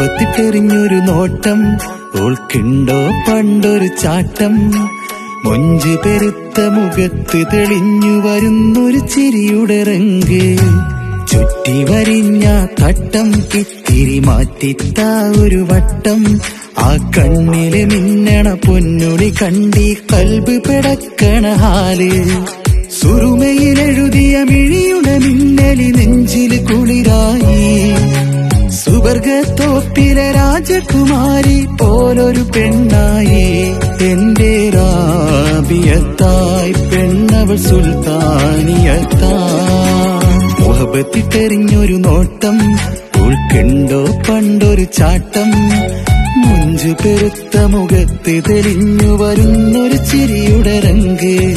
തെറിഞ്ഞൊരു നോട്ടം ഓൾക്കുണ്ടോ പണ്ടൊരു ചാട്ടം? മൊഞ്ച് പെരുത്ത മുഖത്ത് തെളിഞ്ഞു വരുന്നൊരു ചിരിയുടെ റങ്ക് ചുറ്റി വരിഞ്ഞ തട്ടം ഇത്തിരി മാറ്റിത്ത ഒരു വട്ടം. ആ കണ്ണിൽ മിന്നണ പൊന്നുണി കണ്ടി കൽബ് പിടക്കണ ഹാൽ. സുറുമയിലെഴുതിയ മിഴിയുടെ മിന്നലി നെഞ്ചിൽ കുളിരായി. സുവർഗത്തോപ്പിലെ രാജകുമാരി പോലൊരു പെണ്ണായി. എന്റെ റാബിയത്തായി പെണ്ണവൾ സുൽത്താനിയത്തായി മുഹബത്തിട്ടെറിഞ്ഞൊരു നോട്ടം ഉൾക്കണ്ടോ പണ്ടൊരു ചാട്ടം. മുഞ്ചു പെരുത്ത മുഖത്ത് തെളിഞ്ഞു വരുന്നൊരു ചിരിയുടെ രംഗ്.